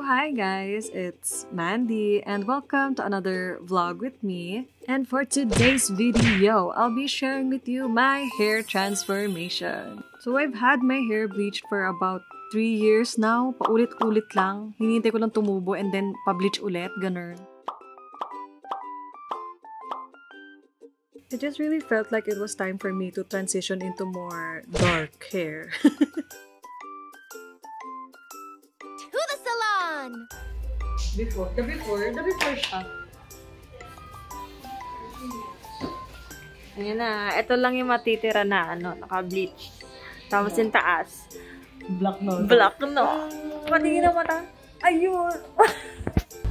hi guys, it's Mandy and welcome to another vlog with me. And for today's video, I'll be sharing with you my hair transformation. So I've had my hair bleached for about 3 years now. Paulit-ulit lang. Hinihintay ko lang tumubo and then pa-bleach ulit, ganun. It just really felt like it was time for me to transition into more dark hair. To the salon! Before, the before, the before siya. Ayan na. Ito lang yung matitira na, ano, naka-bleach. Tapos yung taas. Black no. Black, no? Patingin na mata. Ayun!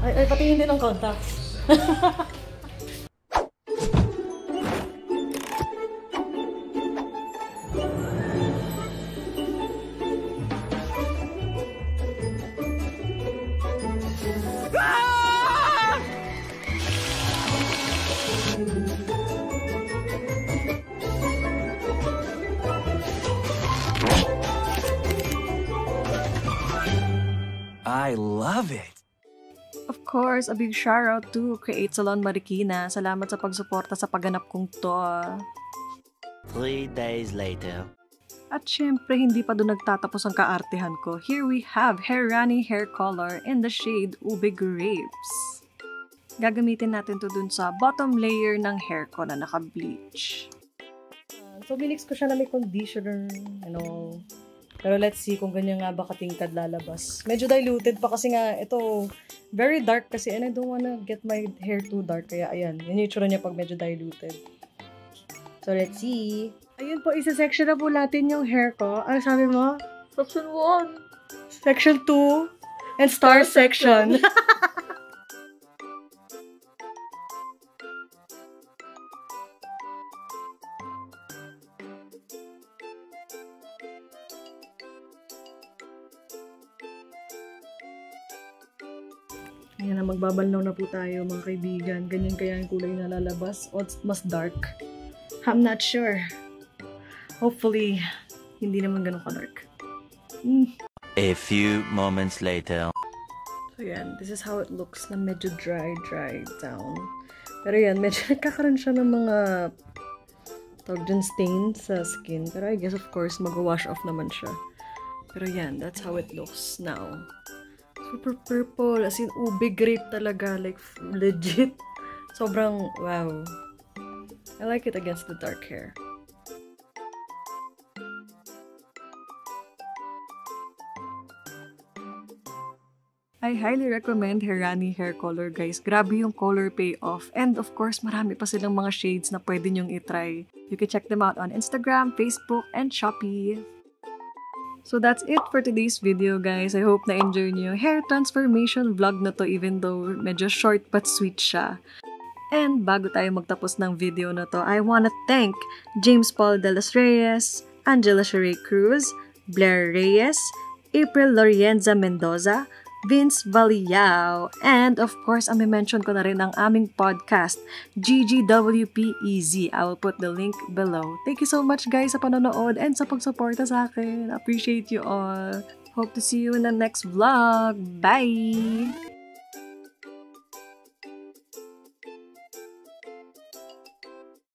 Ay, ay, pati hindi ng contacts. I love it. Of course, a big shout out to Create Salon Marikina. Salamat sa pagsuporta sa pagganap kong to. Three days later. At syempre, hindi pa doon nagtatapos ang kaartehan ko. Here we have Herani Hair Color in the shade Ube Grapes. Gagamitin natin to dun sa bottom layer ng hair ko na naka-bleach. So, binix ko siya na may conditioner, ano. Pero let's see kung ganyan nga ba katingkad lalabas. Medyo diluted pa kasi nga, ito, very dark kasi and I don't wanna get my hair too dark. Kaya ayan, yun yung itsura niya pag medyo diluted. So, let's see. Ayun po, isa-section na po natin yung hair ko. Ano sabi mo? Section 1. Section 2 and star section. Ayan na, magbabalnaw na po tayo mga kaibigan. Ganyan kaya yung kulay na lalabas o mas dark. I'm not sure. Hopefully, hindi naman ganun ka-dark. Mm. A few moments later. So yan, this is how it looks na medyo dry, dry down. Pero yan, medyo nagkakaroon siya ng mga tawag dyan, stain sa skin. Pero I guess of course, mag-wash off naman siya. Pero yan, that's how it looks now. Super purple, as in ube grape talaga, like legit. Sobrang, wow. I like it against the dark hair. I highly recommend Herani hair color, guys. Grabe yung color payoff. And of course, marami pa silang mga shades na pwede nyong itry. You can check them out on Instagram, Facebook, and Shopee. So that's it for today's video, guys. I hope na-enjoy niyo hair transformation vlog na to even though medyo short but sweet siya. And bago tayo magtapos ng video na to, I wanna thank James Paul de los Reyes, Angela Sheree Cruz, Blair Reyes, April Lorienza Mendoza, Vince Valiao, and of course, ang mention ko na rin ang aming podcast, GGWPEZ. I will put the link below. Thank you so much guys sa panonood and sa pagsuporta sa akin. Appreciate you all. Hope to see you in the next vlog. Bye!